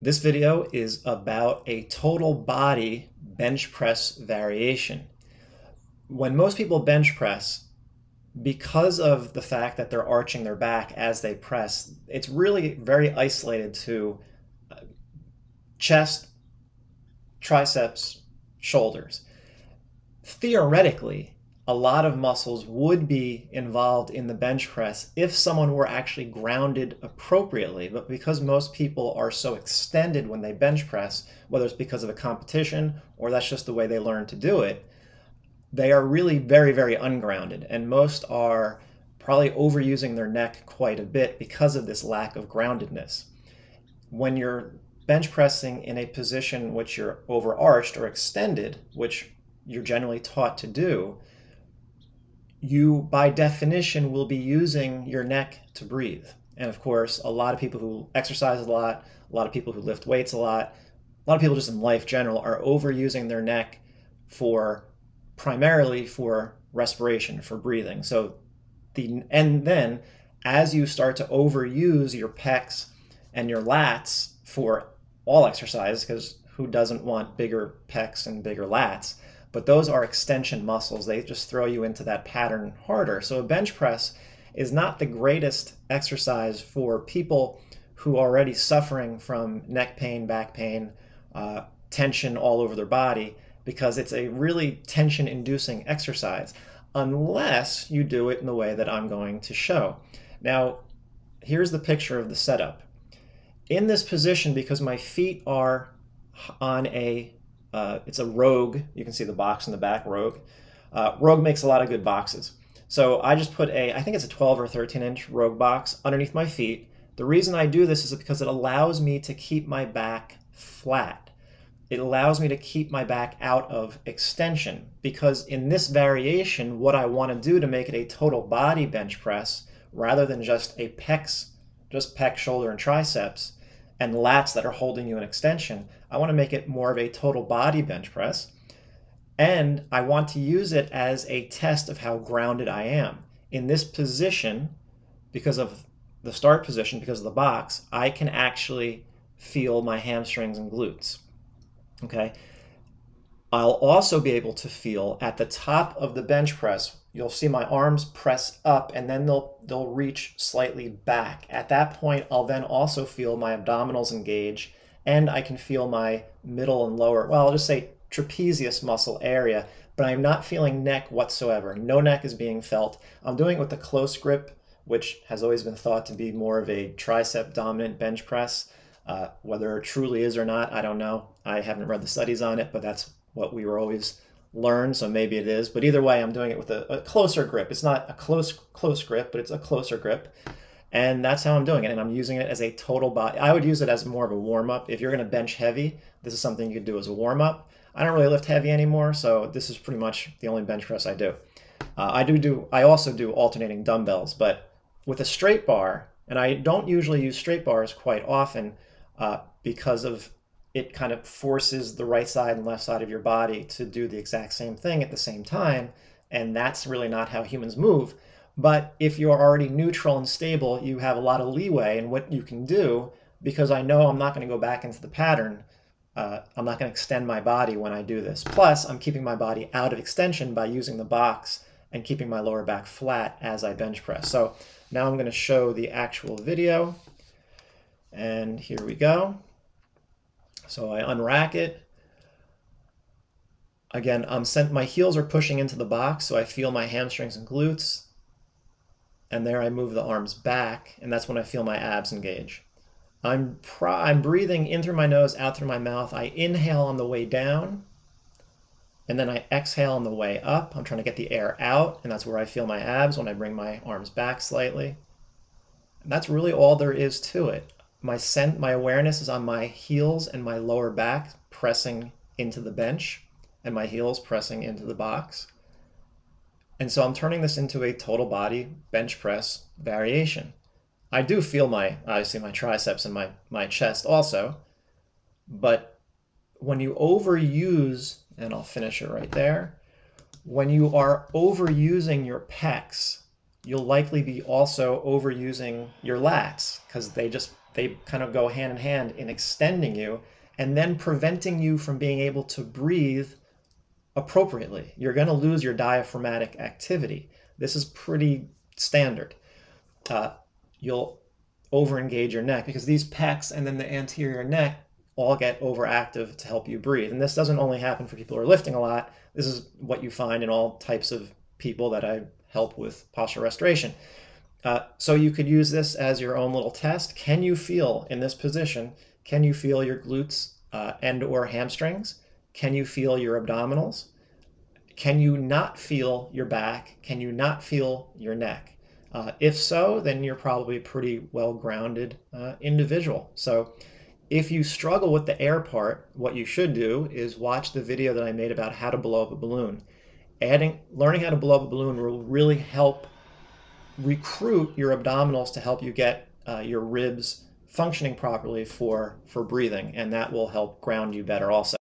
This video is about a total body bench press variation. When most people bench press, because of the fact that they're arching their back as they press, it's really very isolated to uh, chest, triceps, shoulders. Theoretically, a lot of muscles would be involved in the bench press if someone were actually grounded appropriately. But because most people are so extended when they bench press, whether it's because of a competition or that's just the way they learn to do it, they are really very, very ungrounded. And most are probably overusing their neck quite a bit because of this lack of groundedness. When you're bench pressing in a position which you're overarched or extended, which you're generally taught to do, you, by definition, will be using your neck to breathe. And of course, a lot of people who exercise a lot, a lot of people who lift weights a lot, a lot of people just in life general are overusing their neck for primarily for respiration, for breathing. So the and then as you start to overuse your pecs and your lats for all exercise, because who doesn't want bigger pecs and bigger lats? But those are extension muscles. They just throw you into that pattern harder. So a bench press is not the greatest exercise for people who are already suffering from neck pain, back pain, uh, tension all over their body, because it's a really tension inducing exercise, unless you do it in the way that I'm going to show. Now, here's the picture of the setup. In this position, because my feet are on a uh, it's a Rogue. You can see the box in the back, Rogue. Uh, Rogue makes a lot of good boxes. So I just put a, I think it's a 12 or 13 inch Rogue box underneath my feet. The reason I do this is because it allows me to keep my back flat. It allows me to keep my back out of extension because in this variation, what I want to do to make it a total body bench press rather than just a pecs, just pec, shoulder, and triceps, and lats that are holding you in extension. I want to make it more of a total body bench press. And I want to use it as a test of how grounded I am. In this position, because of the start position, because of the box, I can actually feel my hamstrings and glutes. Okay. I'll also be able to feel at the top of the bench press, you'll see my arms press up and then they'll they'll reach slightly back. At that point, I'll then also feel my abdominals engage and I can feel my middle and lower, well, I'll just say trapezius muscle area, but I'm not feeling neck whatsoever. No neck is being felt. I'm doing it with a close grip, which has always been thought to be more of a tricep dominant bench press. Uh, whether it truly is or not, I don't know. I haven't read the studies on it, but that's what we were always learned, so maybe it is. But either way, I'm doing it with a, a closer grip. It's not a close close grip, but it's a closer grip. And that's how I'm doing it. And I'm using it as a total body. I would use it as more of a warm up. If you're going to bench heavy, this is something you could do as a warm up. I don't really lift heavy anymore, so this is pretty much the only bench press I do. Uh, I do do. I also do alternating dumbbells, but with a straight bar, and I don't usually use straight bars quite often uh, because of it kind of forces the right side and left side of your body to do the exact same thing at the same time. And that's really not how humans move. But if you're already neutral and stable, you have a lot of leeway in what you can do because I know I'm not going to go back into the pattern. Uh, I'm not going to extend my body when I do this. Plus, I'm keeping my body out of extension by using the box and keeping my lower back flat as I bench press. So now I'm going to show the actual video. And here we go. So I unrack it. Again, I'm sent, my heels are pushing into the box, so I feel my hamstrings and glutes. And there I move the arms back, and that's when I feel my abs engage. I'm, I'm breathing in through my nose, out through my mouth. I inhale on the way down, and then I exhale on the way up. I'm trying to get the air out, and that's where I feel my abs when I bring my arms back slightly. And that's really all there is to it my scent, my awareness is on my heels and my lower back pressing into the bench and my heels pressing into the box. And so I'm turning this into a total body bench press variation. I do feel my, obviously my triceps and my, my chest also, but when you overuse, and I'll finish it right there, when you are overusing your pecs, you'll likely be also overusing your lats because they just they kind of go hand in hand in extending you and then preventing you from being able to breathe appropriately. You're going to lose your diaphragmatic activity. This is pretty standard. Uh, you'll overengage your neck because these pecs and then the anterior neck all get overactive to help you breathe. And this doesn't only happen for people who are lifting a lot. This is what you find in all types of people that I help with Postural Restoration. Uh, so you could use this as your own little test. Can you feel in this position? Can you feel your glutes uh, and or hamstrings? Can you feel your abdominals? Can you not feel your back? Can you not feel your neck? Uh, if so, then you're probably a pretty well grounded uh, individual. So if you struggle with the air part, what you should do is watch the video that I made about how to blow up a balloon. Adding, learning how to blow up a balloon will really help recruit your abdominals to help you get uh, your ribs functioning properly for, for breathing, and that will help ground you better also.